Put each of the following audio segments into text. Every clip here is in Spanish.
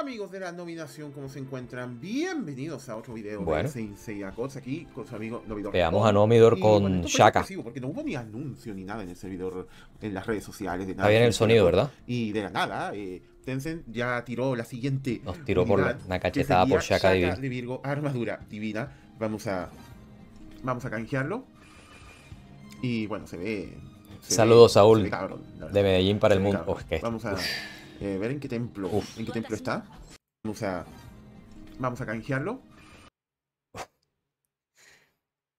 Amigos de la nominación, ¿cómo se encuentran? Bienvenidos a otro video Bueno. de Saint Seiya Cots aquí con su amigo Novidor. Veamos a Nomidor con bueno, Shaka. Porque no hubo ni anuncio ni nada en el servidor, en las redes sociales. De nada Está bien el sonido, ¿verdad? Y de la nada, eh, Tencent ya tiró la siguiente. Nos tiró por unidad, una cachetada por Shaka de Virgo. de Virgo, armadura divina. Vamos a. Vamos a canjearlo. Y bueno, se ve. se Saludos, ve- Saúl, ve cabrón, la. De Medellín para el Se mundo. cabrón. Uf, que- Vamos a uf. Eh, ver en qué templo, Uf. en qué templo está. Vamos a, vamos a canjearlo.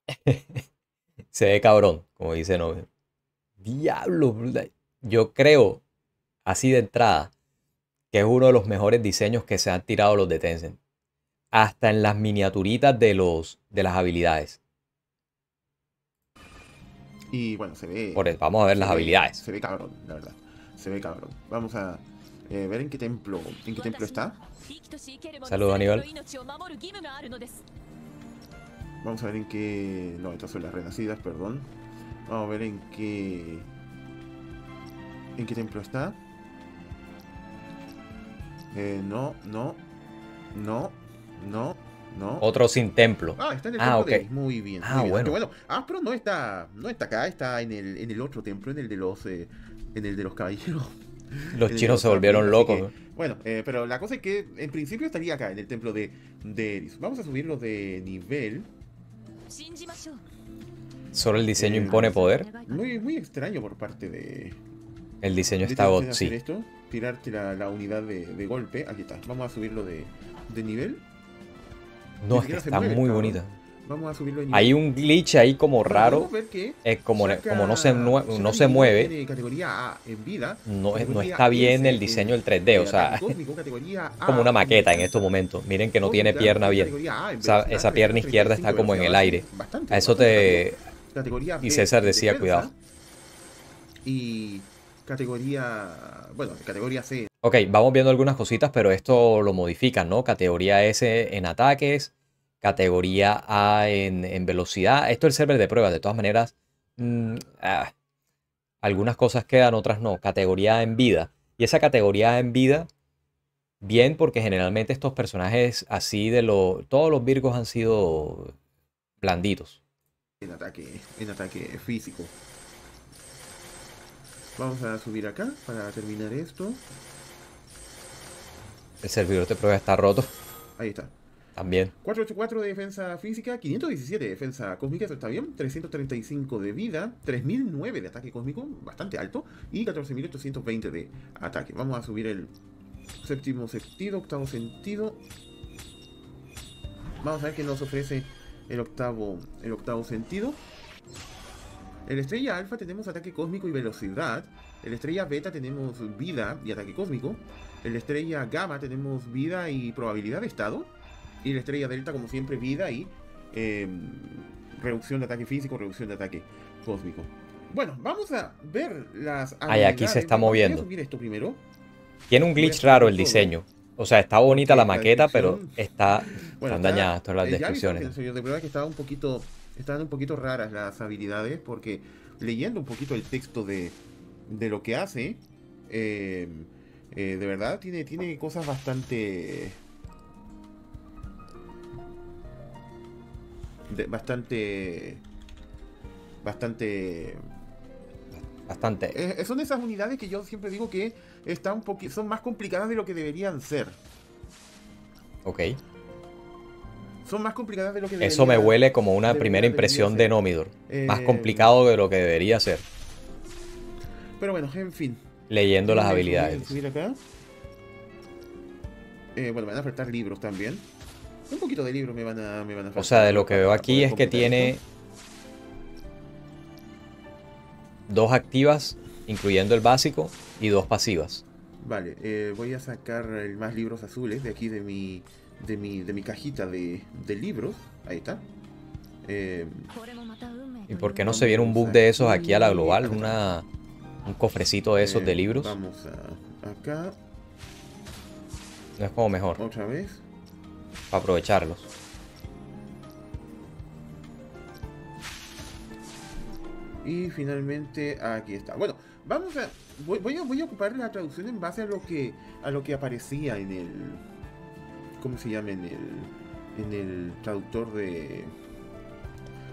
Se ve cabrón, como dice Nomidor. Diablo, yo creo, así de entrada, que es uno de los mejores diseños que se han tirado los de Tencent. Hasta en las miniaturitas de, los, de las habilidades. Y bueno, se ve. Por vamos a ver las ve- habilidades. Se ve cabrón, la verdad. Se ve cabrón. Vamos a eh, ver en qué templo, en qué templo está. Saludos, Aníbal. Vamos a ver en qué. No, estas son las renacidas, perdón. Vamos a ver en qué. ¿En qué templo está? Eh, no, no, no, no, no. Otro sin templo. Ah, está en el Ah, templo de ok. Eris, Muy bien. Ah, muy bien. bueno. Ah, pero no está, no está acá, está en el, en el otro templo, en el de los, eh, en el de los caballeros. Los chinos se volvieron locos. que, bueno, eh, pero la cosa es que en principio estaría acá, en el templo de, de Eris. Vamos a subirlo de nivel. Solo el diseño Eh, impone poder. Muy, muy extraño por parte de. El diseño de está sí. esto, tirarte la, la unidad de, de golpe. Aquí está. Vamos a subirlo de, de nivel. No, es que está mueve, muy cabrón. bonita. Vamos a subirlo de nivel. Hay un glitch ahí como raro. Es como, como no se, no se mueve, tiene categoría A en vida. no, no está bien el diseño del eh, 3D. O sea, cósmico, A como una maqueta en estos momentos. Miren que no tiene pierna bien. Esa- pierna izquierda está 335 como en el aire. A eso te... Y César de decía, cuidado. Y categoría. Bueno, categoría C. Ok, vamos viendo algunas cositas, pero esto lo modifican, ¿no? Categoría S en ataques, categoría A en, en velocidad. Esto es el server de pruebas, de todas maneras. mm, ah, algunas cosas quedan, otras no. Categoría A en vida. Y esa categoría A en vida, bien, porque generalmente estos personajes así de lo. Todos los Virgos han sido blanditos. En ataque, en ataque físico. Vamos a subir acá para terminar esto. El servidor de pruebas está roto Ahí está. También. 484 de defensa física, 517 de defensa cósmica, eso está bien. 335 de vida, 3009 de ataque cósmico, bastante alto. Y 14820 de ataque. Vamos a subir el séptimo sentido, octavo sentido. Vamos a ver qué nos ofrece el octavo, el octavo sentido. En la estrella alfa tenemos ataque cósmico y velocidad. En la estrella beta tenemos vida y ataque cósmico. En la estrella gamma tenemos vida y probabilidad de estado. Y la estrella delta, como siempre, vida y eh, reducción de ataque físico, reducción de ataque cósmico. Bueno, vamos a ver las. Ay, aquí se está Voy a moviendo. subir esto primero. Tiene un glitch raro el diseño. O sea, está bonita la maqueta, pero está, Bueno, están está- dañadas todas las eh, descripciones. de prueba que estaba un poquito. Estaban un poquito raras las habilidades. Porque leyendo un poquito el texto de, de lo que hace. eh, eh, de verdad tiene, tiene cosas bastante. De- bastante. Bastante. Bastante. eh, son esas unidades que yo siempre digo que están un son más complicadas de lo que deberían ser. Ok. Son más complicadas de lo que Eso me deberían- huele como una debería- primera impresión ser. de Nomidor. Más Eh, complicado de lo que debería ser. Pero bueno, en fin. Leyendo las habilidades. subir acá. Eh, bueno, van a faltar libros también. Un poquito de libros me van a, me van a faltar. O sea, de lo que veo aquí es que tiene esto. dos activas, incluyendo el básico, y dos pasivas. Vale, eh, voy a sacar el más libros azules de aquí de mi, de mi, de mi cajita de, de libros. Ahí está. Eh, ¿Y por qué no se viene un bug de esos aquí a la global? Una, un cofrecito de esos eh, de libros. Vamos a acá No es como mejor, otra vez. Para aprovecharlos. Y finalmente aquí está. Bueno, vamos a voy, voy, a, voy a ocupar la traducción en base a lo que a lo que aparecía en el ¿cómo se llama? en el en el traductor de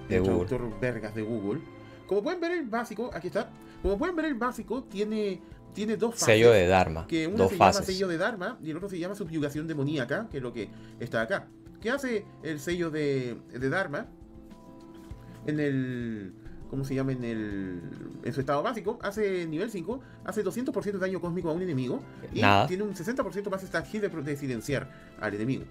De el Google. traductor Vergas de Google. Como pueden ver el básico, aquí está. Como pueden ver el básico tiene tiene dos fases. Sello de Dharma. que uno Dos se llama sello de Dharma y el otro se llama subyugación demoníaca, que es lo que está acá. ¿Qué hace el sello de, de Dharma? En el. ¿Cómo se llama? En el. En su estado básico, hace nivel 5, hace 200% de daño cósmico a un enemigo y Nada. tiene un 60% más hit de, de silenciar al enemigo.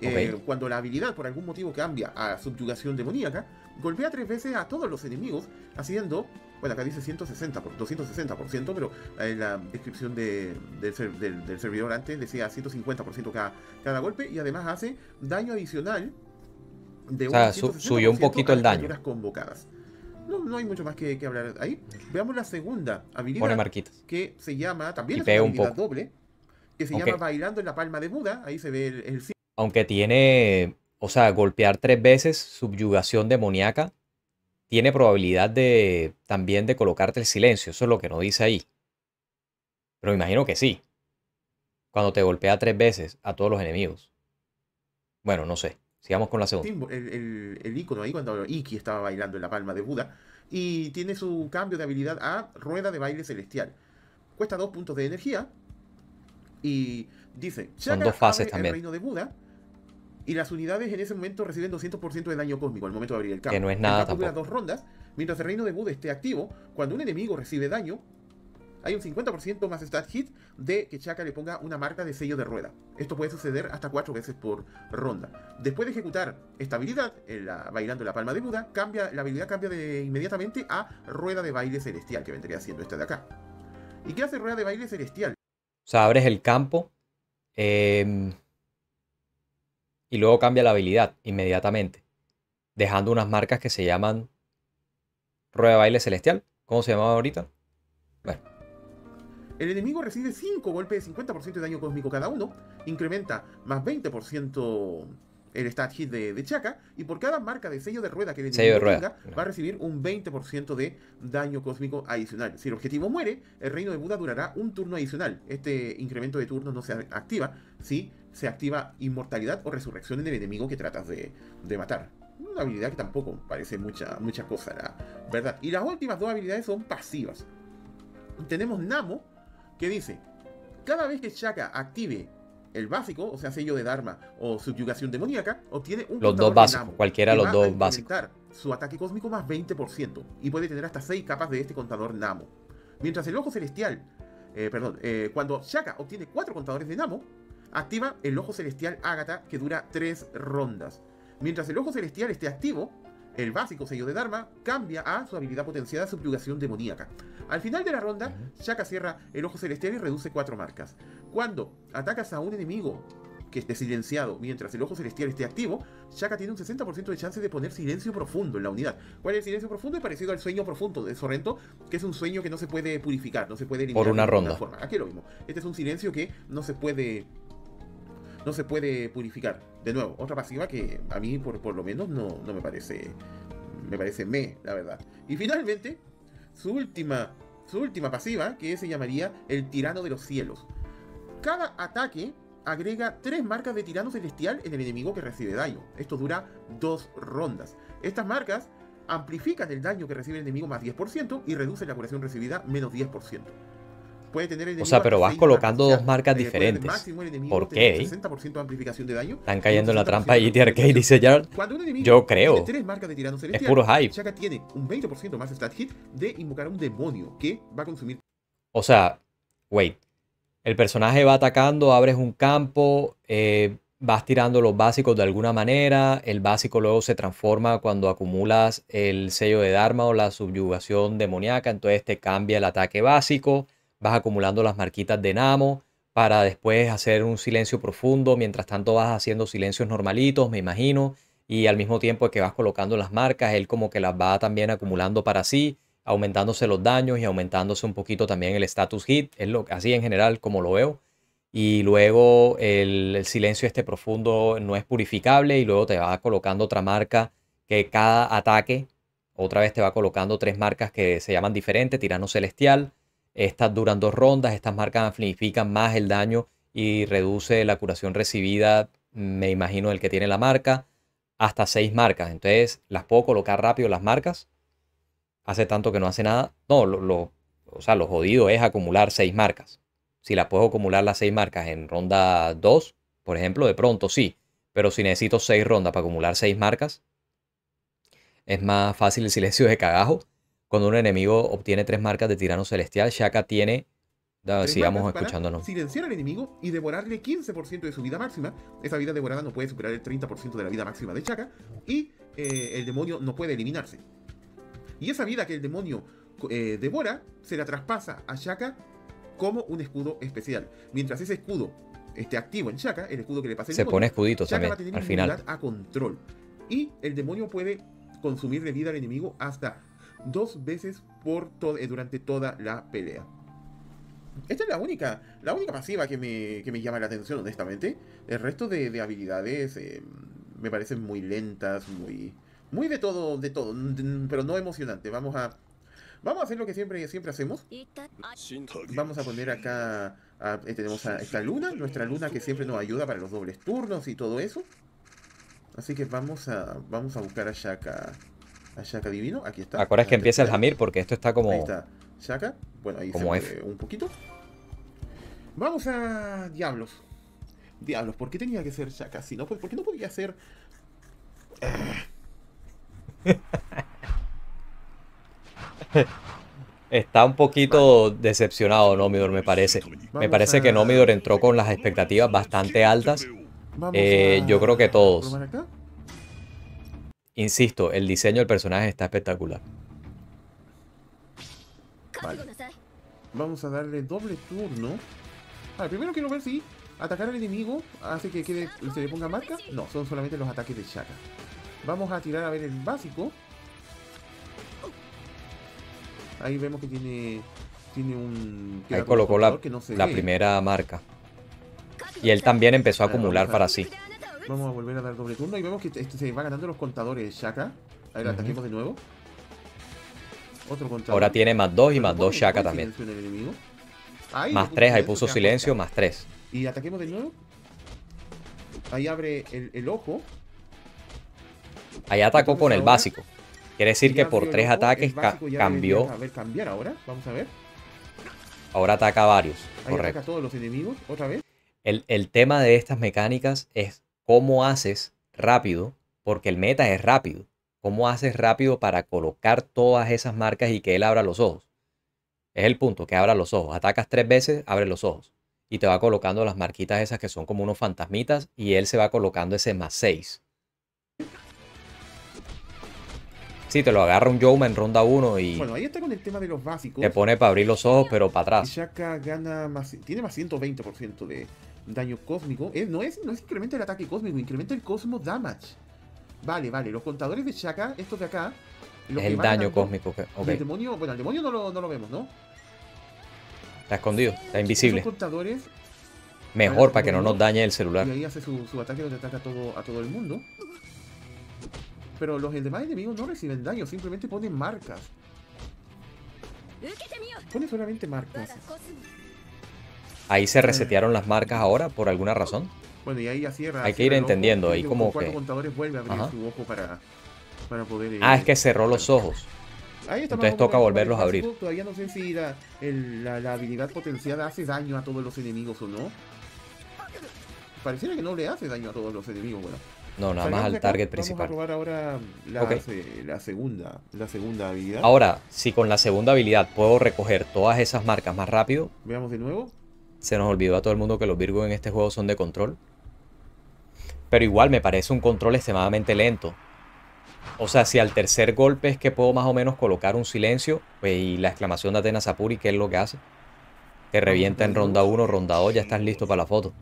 Eh, cuando la habilidad por algún motivo cambia a subyugación demoníaca, golpea tres veces a todos los enemigos, haciendo, bueno, acá dice 160, por- 260%, pero en la descripción de- del, ser- del- del servidor antes decía 150% cada, cada golpe y además hace daño adicional de O sea, un su- 160% subió un poquito el daño. convocadas. No, no hay mucho más que, que hablar ahí. Veamos la segunda habilidad que se llama, también es una un habilidad poco. doble, que se llama Bailando en la palma de Buda. Ahí se ve el, el Aunque tiene, o sea, golpear tres veces, subyugación demoníaca, tiene probabilidad de también de colocarte el silencio. Eso es lo que no dice ahí. Pero me imagino que sí. Cuando te golpea tres veces a todos los enemigos. Bueno, no sé. Sigamos con la segunda. el, el, el icono ahí cuando Iki estaba bailando en la palma de Buda. Y tiene su cambio de habilidad a Rueda de Baile Celestial. Cuesta dos puntos de energía. Y dice, Son dos fases también. el reino de Buda. Y las unidades en ese momento reciben 200% de daño cósmico al momento de abrir el campo. Que no es El nada campo dura dos rondas. Mientras el reino de Buda esté activo, cuando un enemigo recibe daño, hay un 50% más stat hit de que Chaka le ponga una marca de sello de rueda. Esto puede suceder hasta cuatro veces por ronda. Después de ejecutar esta habilidad, la- bailando la palma de Buda, cambia, la habilidad cambia de, inmediatamente a rueda de baile celestial, que vendría siendo esta de acá. ¿Y qué hace rueda de baile celestial? O sea, abres el campo em, y luego cambia la habilidad inmediatamente, dejando unas marcas que se llaman rueda de baile celestial. ¿Cómo se llamaba ahorita? Bueno, El enemigo recibe 5 golpes de 50% de daño cósmico cada uno, incrementa más 20% el stat hit de, de Chaka, y por cada marca de sello de rueda que el enemigo tenga, va a recibir un 20% de daño cósmico adicional. Si el objetivo muere, el reino de Buda durará un turno adicional. Este incremento de turnos no se activa si se activa inmortalidad o resurrección en el enemigo que tratas de, de matar. Una habilidad que tampoco parece mucha, mucha cosa, la verdad. Y las últimas dos habilidades son pasivas. Tenemos Namo, que dice, cada vez que Shaka active el básico, o sea, sello de Dharma o subyugación demoníaca, obtiene un Los dos básicos, cualquiera de los dos básicos. Su ataque cósmico más 20% y puede tener hasta 6 capas de este contador Namo. Mientras el ojo celestial, eh, perdón, eh, cuando Shaka obtiene 4 contadores de Namo, activa el ojo celestial Ágata que dura 3 rondas. Mientras el ojo celestial esté activo, el básico sello de Dharma cambia a su habilidad potenciada subyugación demoníaca. Al final de la ronda. Shaka cierra el ojo celestial y reduce 4 marcas. Cuando atacas a un enemigo que esté silenciado mientras el ojo celestial esté activo, Shaka tiene un 60% de chance de poner silencio profundo en la unidad. ¿Cuál es el silencio profundo? Es parecido al sueño profundo de Sorrento, que es un sueño que no se puede purificar, no se puede eliminar Por una de ronda. forma. Aquí es lo mismo. Este es un silencio que no se puede no se puede purificar. De nuevo, otra pasiva que a mí por, por lo menos no, no me parece me parece me, la verdad. Y finalmente, su última su última pasiva, que se llamaría el tirano de los cielos. Cada ataque agrega tres marcas de tirano celestial en el enemigo que recibe daño. Esto dura dos rondas. Estas marcas amplifican el daño que recibe el enemigo más 10% y reducen la curación recibida menos 10%. Puede tener el O sea, pero vas colocando marcas, dos marcas eh, diferentes. ¿Por qué? 60% de amplificación de daño. Están cayendo en la 60% trampa de GT Arcade, amplificación. dice enemigo Yo creo. Es puro hype. Shaka tiene un 20% más stat hit de invocar a un demonio que va a consumir O sea, wait. El personaje va atacando, abres un campo, eh, vas tirando los básicos de alguna manera. El básico luego se transforma cuando acumulas el sello de Dharma o la subyugación demoníaca. Entonces te cambia el ataque básico. Vas acumulando las marquitas de Namo para después hacer un silencio profundo. Mientras tanto vas haciendo silencios normalitos, me imagino. Y al mismo tiempo que vas colocando las marcas, él como que las va también acumulando para sí aumentándose los daños y aumentándose un poquito también el status hit, es lo, así en general como lo veo. Y luego el, el silencio este profundo no es purificable y luego te va colocando otra marca que cada ataque, otra vez te va colocando tres marcas que se llaman diferente, tirano celestial, Estas duran dos rondas, estas marcas amplifican más el daño y reduce la curación recibida, me imagino, el que tiene la marca, hasta seis marcas. Entonces, las puedo colocar rápido las marcas. Hace tanto que no hace nada. No, lo, o sea, lo jodido es acumular seis marcas. Si las puedo acumular las seis marcas en ronda 2, por ejemplo, de pronto sí. Pero si necesito seis rondas para acumular seis marcas, es más fácil el silencio de cagajo. Cuando un enemigo obtiene tres marcas de tirano celestial, Shaka tiene. sigamos escuchándonos. Silenciar al enemigo y devorarle 15% de su vida máxima. Esa vida devorada no puede superar el 30% de la vida máxima de Shaka. Y eh, el demonio no puede eliminarse. Y esa vida que el demonio eh, devora se la traspasa a Shaka como un escudo especial. Mientras ese escudo esté activo en Shaka, el escudo que le pasa Se pone escudito también, al final. a control. Y el demonio puede consumir de vida al enemigo hasta dos veces por eh, durante toda la pelea. Esta es la única, la única pasiva que me, que me llama la atención, honestamente. El resto de, habilidades eh, me parecen muy lentas, muy, muy de todo, de todo, pero no emocionante. Vamos a, vamos a hacer lo que siempre, siempre hacemos. Vamos a poner acá, eh, tenemos a esta luna, nuestra luna que siempre nos ayuda para los dobles turnos y todo eso. Así que vamos a, vamos a buscar a Shaka. A Shaka Divino. Aquí está. Acuérdate que empieza el Hamir porque esto está como. Ahí está. Shaka. Bueno, ahí como se un poquito. Vamos a Diablos. Diablos, ¿por qué tenía que ser Shaka así? ¿No? ¿Por qué no podía ser.? Está un poquito decepcionado Nomidor, me parece. me parece que Nomidor entró con las expectativas bastante altas eh, yo creo que todos. Insisto, el diseño del personaje está espectacular. Vamos a darle doble turno. primero quiero ver si atacar al enemigo hace que se le ponga marca. No, son solamente los ataques de Shaka. Vamos a tirar a ver el básico. Ahí vemos que tiene, tiene un... Ahí colocó la, la primera marca. Y él también empezó a acumular para sí. Vamos a volver a dar doble turno y vemos que este se va ganando los contadores Shaka. A ver, ataquemos de nuevo. Otro contador. Ahora tiene más 2 y más 2 Shaka también. más 3, ahí puso silencio, más 3. Y ataquemos de nuevo. Ahí abre el, ojo. Ahí atacó con el básico. Quiere decir que por 3 ataques cambió. A ver, cambiar ahora. Vamos a ver. Ahora ataca a varios. Ahí ataca a todos los enemigos otra vez. El, tema de estas mecánicas es cómo haces rápido, porque el meta es rápido. ¿Cómo haces rápido para colocar todas esas marcas y que él abra los ojos? Es el punto, que abra los ojos. Atacas tres veces, abre los ojos. Y te va colocando las marquitas esas que son como unos fantasmitas y él se va colocando ese más 6. Sí, te lo agarra un Yoma en ronda 1 y... Bueno, ahí está con el tema de los básicos. Te pone para abrir los ojos, pero para atrás. Shaka gana más... Tiene más 120% de, daño cósmico. Eh, no, es, no es incrementa el ataque cósmico, incrementa el cosmo damage. Vale, vale. Los contadores de Shaka, estos de acá. Es el daño cósmico. El demonio, bueno, el demonio no lo, no lo vemos, ¿no? Está escondido, está invisible. Los contadores. Mejor para que no nos dañe el celular. Y ahí hace su, su ataque donde ataca a todo, a todo el mundo. Pero los demás enemigos no reciben daño, simplemente ponen marcas. Pone solamente marcas. Ahí se resetearon las marcas ahora por alguna razón. Bueno, y ahí ya cierra. Hay que ir entendiendo. Ahí como que. contadores vuelve a abrir su ojo para, para poder. ah, es que cerró los ojos. Ahí está Entonces toca volverlos a abrir. Todavía no sé si la, la, habilidad potenciada hace daño a todos los enemigos o no. Pareciera que no le hace daño a todos los enemigos, bueno. No, nada más al target principal. Vamos a probar ahora la, la, segunda, la segunda habilidad. Ahora, si con la segunda habilidad puedo recoger todas esas marcas más rápido. Veamos de nuevo. Se nos olvidó a todo el mundo que los Virgos en este juego son de control. Pero igual me parece un control extremadamente lento. O sea, si al tercer golpe es que puedo más o menos colocar un silencio, pues, y la exclamación de Atenas Sapuri, ¿qué es lo que hace? Que revienta en ronda 1, ronda 2, ya estás listo para la foto.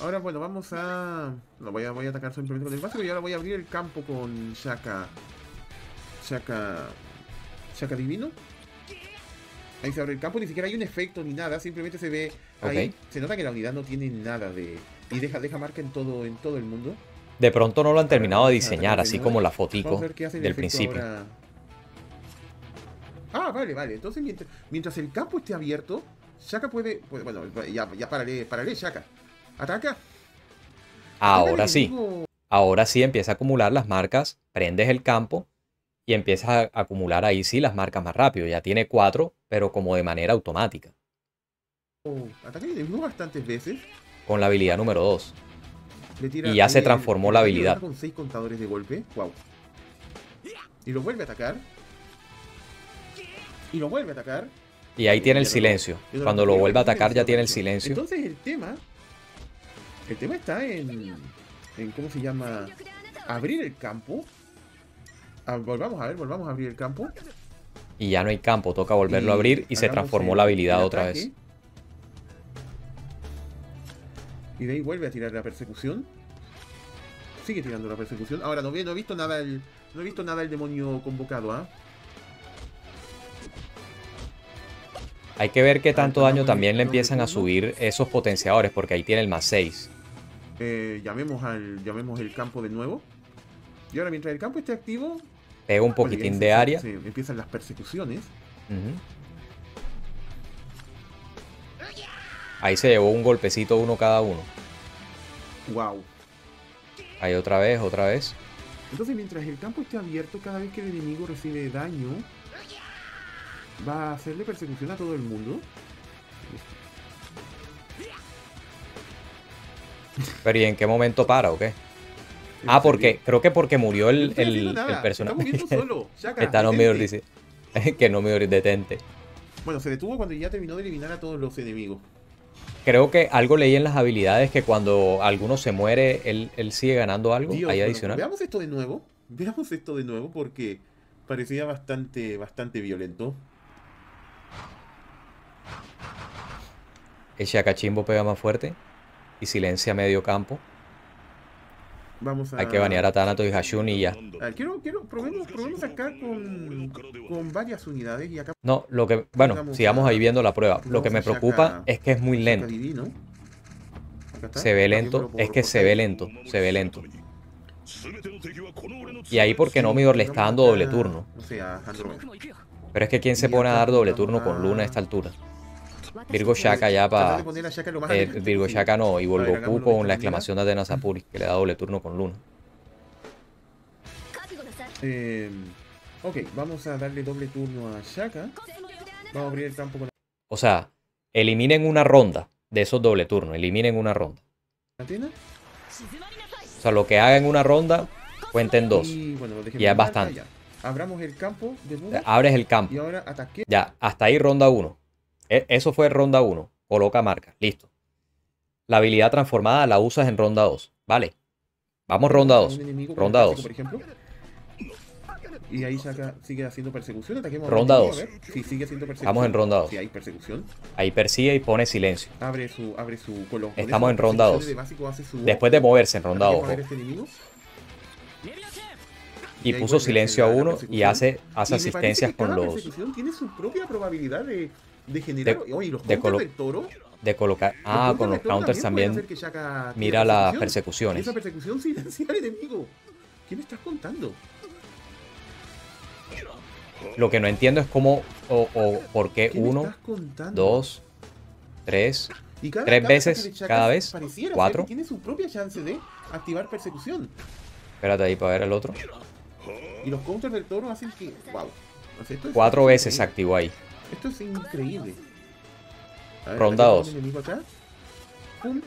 Ahora, bueno, vamos a... No, voy a, voy a atacar simplemente con el básico y ahora voy a abrir el campo con Shaka Shaka. Shaka Divino. Ahí se abre el campo, ni siquiera hay un efecto ni nada, simplemente se ve ahí. Se nota que la unidad no tiene nada de. Y deja, deja marca en todo, en todo el mundo. De pronto no lo han terminado de Ah, diseñar, así como la fotico del principio. ahora. Ah, vale, vale. Entonces, mientras, mientras el campo esté abierto, Shaka puede. puede- bueno, ya, ya pararé, pararé, Shaka. Ataca. Ahora sí, ahora sí empieza a acumular las marcas, prendes el campo y empiezas a acumular ahí sí las marcas más rápido. Ya tiene cuatro, pero como de manera automática, Ataca al enemigo bastantes veces. con la habilidad número 2. Le tira- Y ya se le- transformó le- la le habilidad. ataca Con seis contadores de golpe. Wow. Y lo vuelve a atacar. Y lo vuelve a atacar. Y ahí tiene el silencio. Cuando lo vuelve a atacar ya tiene el silencio. silencio. Entonces el tema. El tema está en. en ¿Cómo se llama? Abrir el campo. Volvamos a ver, volvamos a abrir el campo. Y ya no hay campo, toca volverlo a abrir y se transformó la habilidad otra vez. Y de ahí vuelve a tirar la persecución. Sigue tirando la persecución. Ahora no, he visto nada el. No he visto nada el demonio convocado, ¿ah? Hay que ver qué tanto daño también le empiezan a subir esos potenciadores, porque ahí tiene el más 6. Eh, llamemos al. llamemos el campo de nuevo. Y ahora mientras el campo esté activo. Pega un poquitín de área. empiezan las persecuciones. Ahí se llevó un golpecito uno cada uno. Wow. Ahí otra vez, otra vez. Entonces mientras el campo esté abierto, cada vez que el enemigo recibe daño. Va a hacerle persecución a todo el mundo. Pero ¿y en qué momento para o qué? Ah, porque creo que porque murió el, el, personaje. Está solo. Shaka, Está no me dice. que no me detente. Bueno, se detuvo cuando ya terminó de eliminar a todos los enemigos. Creo que algo leí en las habilidades que cuando alguno se muere, él, él sigue ganando algo. Dios, ahí adicional. veamos esto de nuevo. Veamos esto de nuevo porque parecía bastante, bastante violento. El Shakachimbo pega más fuerte y silencia medio campo. Vamos a. Hay que banear a Thanatos y Hashun y ya. A ver, quiero, quiero, probemos, probemos acá con, con varias unidades y acá. No, lo que. Bueno, sigamos a- ahí viendo la prueba. Lo que me preocupa es que es muy lento. Se ve lento. Es que se ve lento. Se ve lento. Y ahí porque Nomidor le está dando doble turno. No. Pero es que ¿quién se pone a dar doble turno con Luna a esta altura? Virgo Shaka ya para. Eh, Virgo. Shaka no, y hagámoslo de con la exclamación de Atena Sapuri, que le da doble turno con Luna. Eh, ok, vamos a darle doble turno a Shaka. Vamos a abrir el campo con O sea, eliminen una ronda de esos doble turnos, eliminen una ronda. O sea, lo que haga en una ronda, cuenten dos. Y bueno, lo dejemos Ya es bastante. ya. Abramos el campo de nuevo. Abres el Y campo. ahora ataque. Ya, hasta ahí ronda 1. Eso fue ronda 1. Coloca marca. Listo. La habilidad transformada la usas en ronda 2. Vale. Vamos ronda 2. Un enemigo con Ronda el 2. Por ejemplo. Y ahí Shaka sigue haciendo persecución. Ronda enemigo, dos. a ver Si sigue haciendo persecución. Vamos en ronda dos. Si hay persecución. Ahí persigue y pone silencio. Abre su. Abre su colón. Estamos en ronda persecuciones dos. de básico hace su- Después de moverse en ronda Ataquemos 2. a ver este. Y ahí puso silencio a uno y hace, hace Y asistencias con los. tiene su propia probabilidad de, de generar. De- Oye, los de del toro. De colocar. los Ah, con del los counters también. que Shaka Mira las persecuciones. Esa persecución silencia al enemigo. ¿Qué me estás contando? Lo que no entiendo es cómo o, o por qué ¿Qué uno, dos, tres. Y cada- tres cada veces, cada vez, cuatro. Tiene su propia chance de activar persecución. Espérate ahí para ver el otro. Y los counters del toro hacen que. ¡Wow! Esto es Cuatro veces se increíble. activó ahí. Esto es increíble. Ver, Ronda ataquemos dos. un enemigo acá. Pum.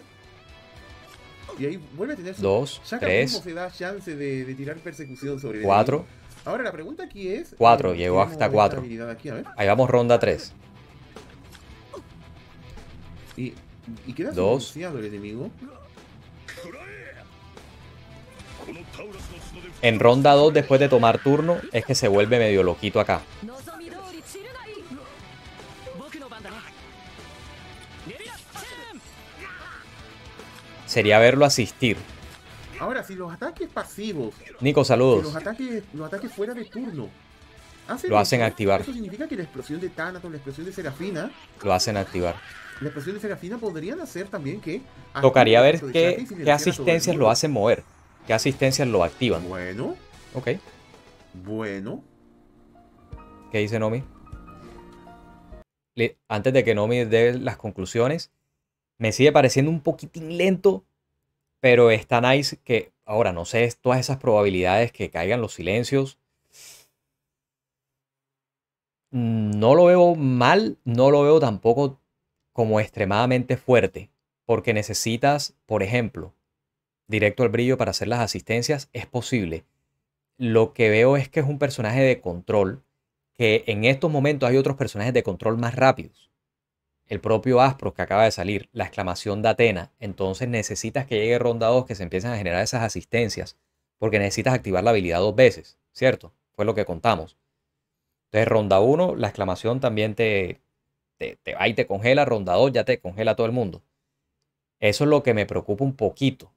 Y ahí vuelve a tener su. Dos, Shaka tres, mismo se da chance de, de tirar persecución sobre cuatro. Ahora la pregunta aquí es. Cuatro, llegó hasta cuatro. aquí, a ver. Ahí vamos ronda 3. Y, y queda Dos. el enemigo. En ronda 2, después de tomar turno, es que se vuelve medio loquito acá. Sería verlo asistir. Ahora, si los ataques pasivos, Nico, si los saludos. ataques, los ataques fuera de turno, hacen Lo hacen eso, activar. Eso significa que la explosión de Thanatos, la explosión de Serafina, Lo hacen activar. la explosión de Serafina podrían hacer también que. Tocaría ver qué, qué asistencias lo hacen mover. ¿Qué asistencias lo activan? Bueno. Ok. Bueno. ¿Qué dice Nomi? Antes de que Nomi dé las conclusiones, me sigue pareciendo un poquitín lento, pero está nice que ahora no sé todas esas probabilidades que caigan los silencios. No lo veo mal, no lo veo tampoco como extremadamente fuerte, porque necesitas, por ejemplo, directo al brillo para hacer las asistencias, es posible. Lo que veo es que es un personaje de control, que en estos momentos hay otros personajes de control más rápidos. El propio Aspro que acaba de salir, la exclamación de Atena, entonces necesitas que llegue ronda 2 que se empiecen a generar esas asistencias, porque necesitas activar la habilidad dos veces, ¿cierto? Fue lo que contamos. Entonces, ronda 1, la exclamación también te, te, te y te congela, ronda 2 ya te congela todo el mundo. Eso es lo que me preocupa un poquito.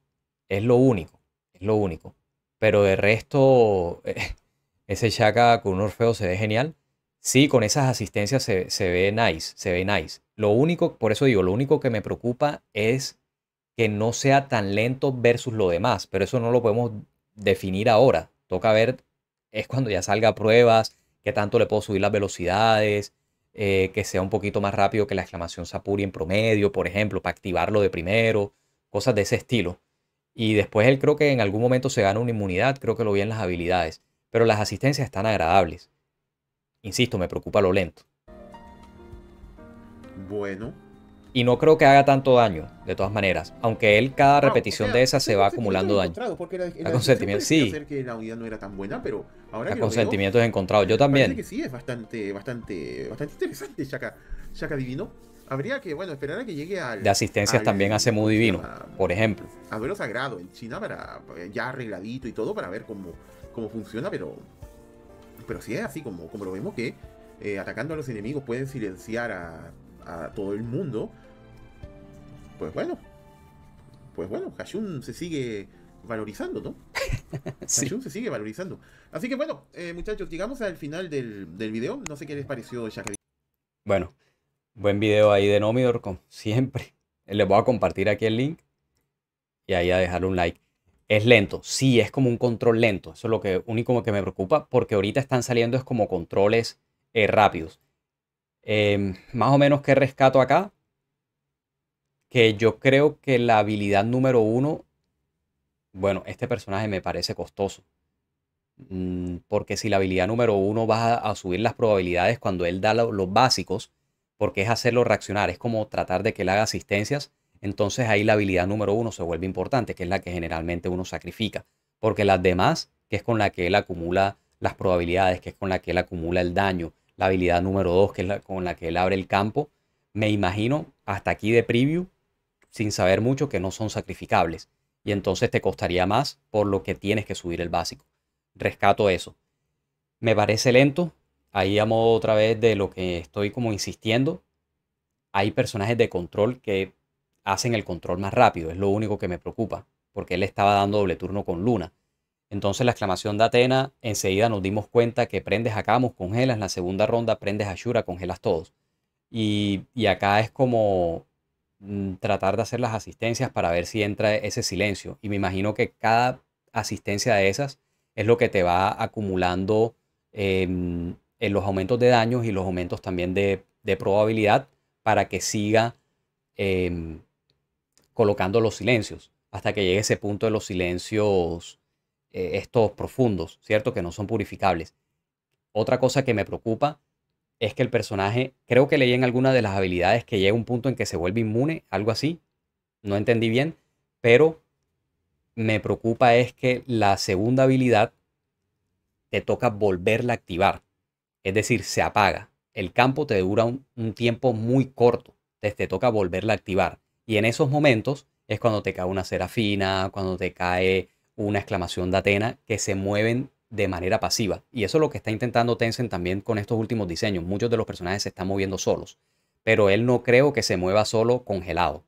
Es lo único, es lo único. Pero de resto, ese Shaka con un Orfeo se ve genial. Sí, con esas asistencias se, se, ve nice, se ve nice. Lo único, por eso digo, lo único que me preocupa es que no sea tan lento versus lo demás, pero eso no lo podemos definir ahora. Toca ver, es cuando ya salga pruebas, qué tanto le puedo subir las velocidades, eh, que sea un poquito más rápido que la exclamación Sapuri en promedio, por ejemplo, para activarlo de primero, cosas de ese estilo. Y después él creo que en algún momento se gana una inmunidad, creo que lo vi en las habilidades, pero las asistencias están agradables. Insisto, me preocupa lo lento. Bueno, y no creo que haga tanto daño, de todas maneras. Aunque él, cada repetición de esas se va acumulando daño. La, consentimiento, sí. que la unidad no era tan buena, pero ahora a consentimientos encontrados. Yo también. que sí, es bastante, bastante, bastante interesante Shaka, Divino. Habría que, bueno, esperar a que llegue al. De asistencias también hace muy divino, por ejemplo. A verlo sagrado en China, para ya arregladito y todo, para ver cómo, cómo funciona, pero. Pero sí es así como, como lo vemos que eh, atacando a los enemigos pueden silenciar a, a todo el mundo pues bueno, pues bueno, Hashun se sigue valorizando, ¿no? sí. Hashun se sigue valorizando. Así que bueno, eh, muchachos, llegamos al final del, del, video. No sé qué les pareció, Shaka. Bueno, buen video ahí de Nomidor, como siempre. Les voy a compartir aquí el link y ahí a dejar un like. Es lento, sí, es como un control lento. Eso es lo que, único que me preocupa, porque ahorita están saliendo es como controles eh, rápidos. Em, más o menos, ¿qué rescato acá? que yo creo que la habilidad número uno, bueno, este personaje me parece costoso. Mm, porque si la habilidad número uno va a, subir las probabilidades cuando él da los básicos, porque es hacerlo reaccionar, es como tratar de que él haga asistencias, entonces ahí la habilidad número uno se vuelve importante, que es la que generalmente uno sacrifica. Porque las demás, que es con la que él acumula las probabilidades, que es con la que él acumula el daño, la habilidad número dos, que es con la que él abre el campo, me imagino hasta aquí de preview sin saber mucho que no son sacrificables. Y entonces te costaría más por lo que tienes que subir el básico. Rescato eso. Me parece lento. Ahí amo otra vez de lo que estoy como insistiendo. Hay personajes de control que hacen el control más rápido. Es lo único que me preocupa. Porque él estaba dando doble turno con Luna. Entonces la exclamación de Atena, enseguida nos dimos cuenta que prendes a Camus, congelas. En la segunda ronda prendes a Shura, congelas todos. Y, y acá es como Mm, tratar de hacer las asistencias para ver si entra ese silencio. Y me imagino que cada asistencia de esas es lo que te va acumulando em, en los aumentos de daños y los aumentos también de, probabilidad para que siga em, colocando los silencios hasta que llegue ese punto de los silencios eh, estos profundos, ¿cierto? Que no son purificables. Otra cosa que me preocupa es que el personaje, creo que leí en alguna de las habilidades que llega un punto en que se vuelve inmune, algo así. No entendí bien, pero me preocupa es que la segunda habilidad te toca volverla a activar. Es decir, se apaga. El campo te dura un, tiempo muy corto. Entonces te toca volverla a activar. Y en esos momentos es cuando te cae una serafina, cuando te cae una exclamación de Atena, que se mueven de manera pasiva. Y eso es lo que está intentando Tencent también con estos últimos diseños. Muchos de los personajes se están moviendo solos. Pero él no creo que se mueva solo congelado.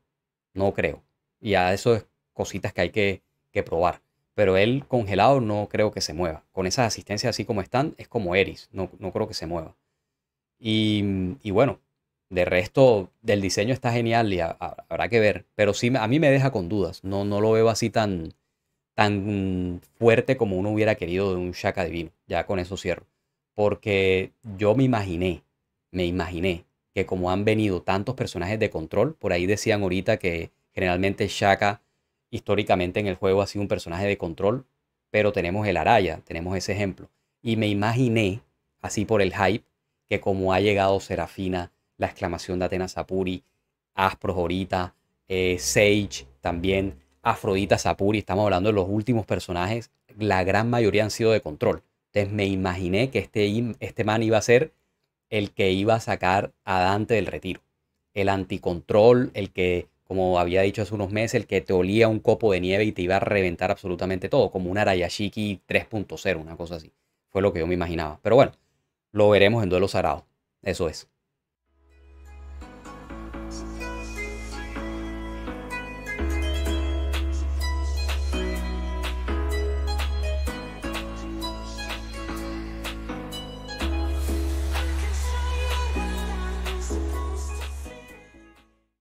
No creo. Y a eso es cositas que hay que, probar. Pero él congelado no creo que se mueva. Con esas asistencias así como están, es como Eris. No, no creo que se mueva. Y, y, bueno, de resto del diseño está genial y habrá que ver. Pero sí, a mí me deja con dudas. No, no lo veo así tan, tan fuerte como uno hubiera querido de un Shaka divino. Ya con eso cierro. Porque yo me imaginé, me imaginé que como han venido tantos personajes de control, por ahí decían ahorita que generalmente Shaka históricamente en el juego ha sido un personaje de control, pero tenemos el Araya, tenemos ese ejemplo. Y me imaginé, así por el hype, que como ha llegado Serafina, la exclamación de Atenas Sapuri, ahorita, eh, Sage también, Afrodita Sapuri, estamos hablando de los últimos personajes, la gran mayoría han sido de control. Entonces me imaginé que este, este man iba a ser el que iba a sacar a Dante del retiro. El anticontrol, el que como había dicho hace unos meses, el que te olía un copo de nieve y te iba a reventar absolutamente todo, como un Arayashiki 3.0, una cosa así. Fue lo que yo me imaginaba. Pero bueno, lo veremos en duelo sagrado. Eso es.